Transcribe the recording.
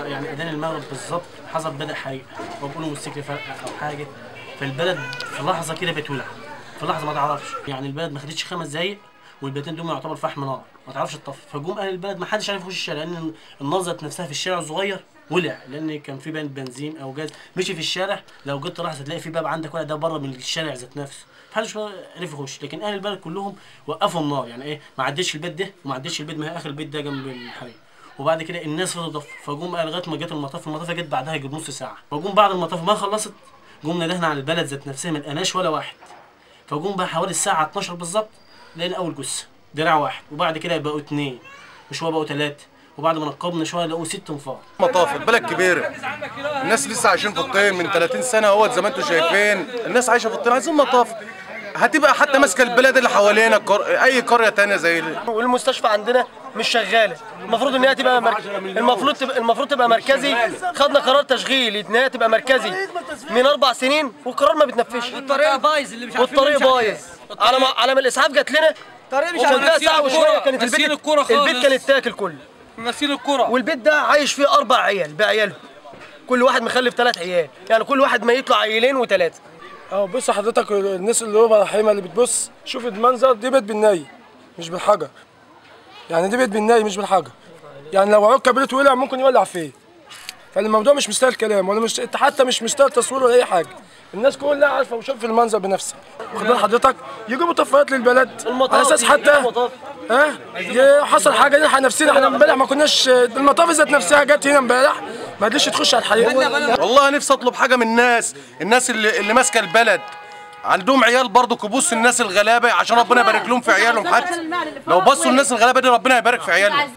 يعتبر بالظبط حصل بدا حريق أو بيقولوا موتوسيكل فرقع أو حاجة. فالبلد في لحظة كده بتولع. في لحظة ما تعرفش. يعني البلد ما خدتش خمس دقايق والبيتين دول يعتبر فحم نار ما تعرفش تطفي فجم أهل البلد ما حدش عارف يخش الشارع لأن النار ذات نفسها في الشارع الصغير ولع. لأن كان في بان بنزين أو جاز مشي في الشارع. لو جيت راح هتلاقي في باب عندك ولا ده بره من الشارع ذات نفسه. محدش عرف يخش. لكن أهل البلد كلهم وقفوا النار. يعني إيه؟ ما عدتش البيت ده وما عدتش البيت. ما هي آخر البيت ده جنب الحريق وبعد كده الناس تضف فجم بقى لغاية ما جت المطاف المطاف جت بعدها يجي نص ساعة. فجم بعد المطاف ما خلصت جم ندهنا على البلد ذات نفسها ما لقيناش ولا واحد. فجم بقى حوالي الساعة 12 بالظبط لقينا أول جثة دراع واحد. وبعد كده بقوا اثنين وشويه بقوا ثلاثة وبعد ما نقبنا شوية لقوا ست انفار مطاف البلد كبيرة. الناس لسه عايشين في الطين من 30 سنة أهوت زي ما أنتم شايفين. الناس عايشة في الطين عايزين مطاف. هتبقى حتى ماسكة البلاد اللي حوالينا. أي قرية تانية زي دي. والمستشفى عندنا مش شغالة. المفروض إن هي تبقى مرك... المفروض تبقى المفروض تبقى مركزي. خدنا قرار تشغيل إن هي تبقى مركزي. من أربع سنين والقرار ما بيتنفذش. الطريق بايظ اللي مش عارفين والطريق بايظ. على ما على ما الإسعاف جت لنا الطريق مش عارفين. ساعة وشوية كانت البيت خالص البيت كان اتاكل كله. ناسيين الكورة. والبيت ده عايش فيه أربع عيال بعياله كل واحد مخلف ثلاث عيال. يعني كل واحد ما يطلع عيلين وثلاثه آه بص حضرتك الناس اللي هو رحيمه اللي بتبص شوف المنظر دي بيت بالني مش بالحجر. يعني دي بيت بالني مش بالحجر يعني لو عود كبريت ولع ممكن يولع فيه. فالموضوع مش مستاهل كلام ولا مش حتى مش مستاهل تصوير ولا اي حاجة. الناس كلها عارفة وشوف المنظر بنفسها. واخد بال حضرتك؟ يجيبوا طفايات للبلد. على أساس حتى. ها؟ ي- حصل حاجة نلحق نفسنا. إحنا امبارح ما كناش المطاف ذات نفسها جت هنا امبارح. ما قدرتش تخش على الحريق. والله نفسي اطلب حاجة من الناس الناس اللي, اللي ماسكة البلد. عندهم عيال برضه كبوس الناس الغلابة عشان ربنا يبارك لهم في عيالهم. حتى لو بصوا الناس الغلابة دي ربنا يبارك في عيالهم.